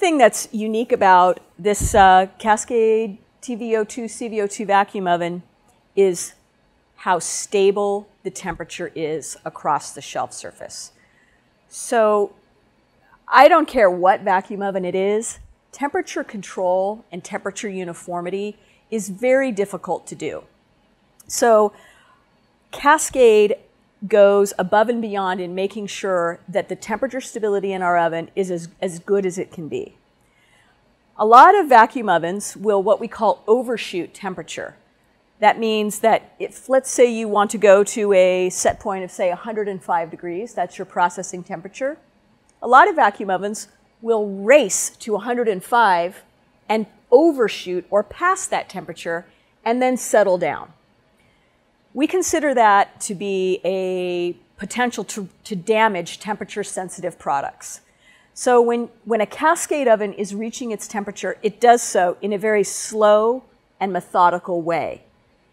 thing that's unique about this uh, Cascade TVO2 CVO2 vacuum oven is how stable the temperature is across the shelf surface. So I don't care what vacuum oven it is, temperature control and temperature uniformity is very difficult to do. So Cascade goes above and beyond in making sure that the temperature stability in our oven is as, as good as it can be. A lot of vacuum ovens will what we call overshoot temperature. That means that if, let's say you want to go to a set point of say 105 degrees, that's your processing temperature. A lot of vacuum ovens will race to 105 and overshoot or pass that temperature and then settle down. We consider that to be a potential to, to damage temperature sensitive products. So when, when a cascade oven is reaching its temperature, it does so in a very slow and methodical way.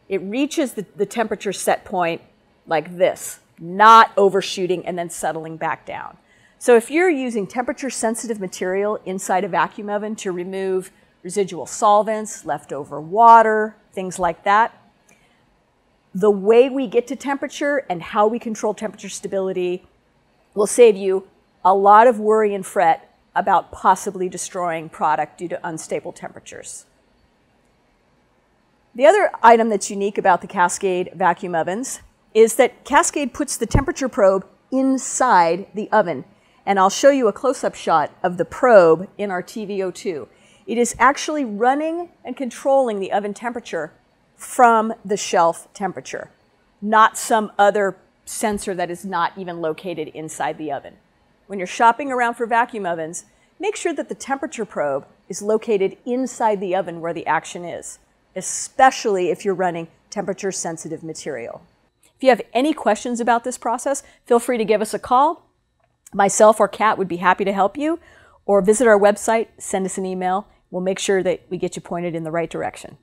It reaches the, the temperature set point like this, not overshooting and then settling back down. So if you're using temperature sensitive material inside a vacuum oven to remove residual solvents, leftover water, things like that, the way we get to temperature and how we control temperature stability will save you a lot of worry and fret about possibly destroying product due to unstable temperatures. The other item that's unique about the Cascade vacuum ovens is that Cascade puts the temperature probe inside the oven. And I'll show you a close-up shot of the probe in our TVO2. It is actually running and controlling the oven temperature from the shelf temperature, not some other sensor that is not even located inside the oven. When you're shopping around for vacuum ovens, make sure that the temperature probe is located inside the oven where the action is, especially if you're running temperature sensitive material. If you have any questions about this process, feel free to give us a call. Myself or Kat would be happy to help you, or visit our website, send us an email. We'll make sure that we get you pointed in the right direction.